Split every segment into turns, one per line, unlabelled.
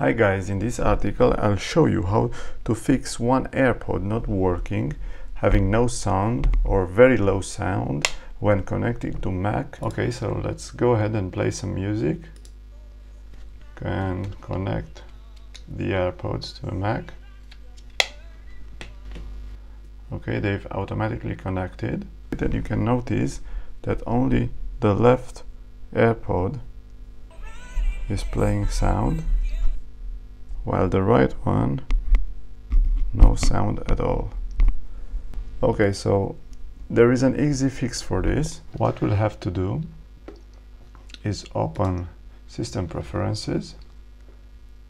Hi guys, in this article I'll show you how to fix one AirPod not working, having no sound or very low sound when connecting to Mac. Okay, so let's go ahead and play some music. and connect the AirPods to a Mac. Okay, they've automatically connected. Then you can notice that only the left AirPod is playing sound while the right one no sound at all. Okay so there is an easy fix for this. What we'll have to do is open system preferences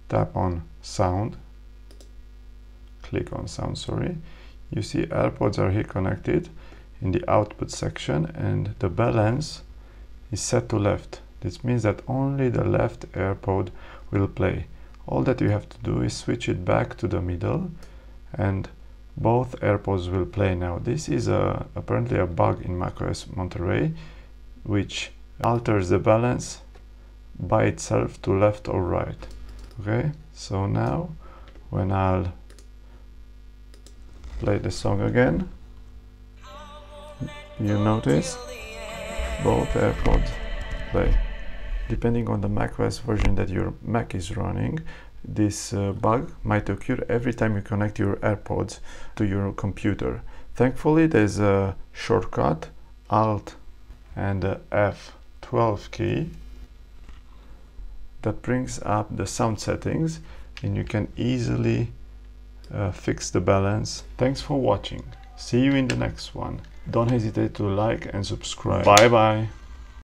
tap on sound click on sound sorry. You see AirPods are here connected in the output section and the balance is set to left. This means that only the left AirPod will play all that you have to do is switch it back to the middle and both AirPods will play now. This is a, apparently a bug in macOS Monterey which alters the balance by itself to left or right. Okay, so now when I'll play the song again, you notice both AirPods play depending on the macOS version that your Mac is running, this uh, bug might occur every time you connect your AirPods to your computer. Thankfully, there's a shortcut, Alt and the F12 key that brings up the sound settings and you can easily uh, fix the balance. Thanks for watching. See you in the next one. Don't hesitate to like and subscribe. Bye bye.